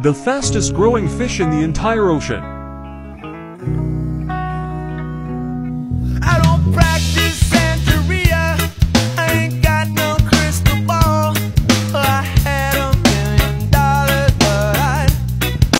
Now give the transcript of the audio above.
the fastest growing fish in the entire ocean.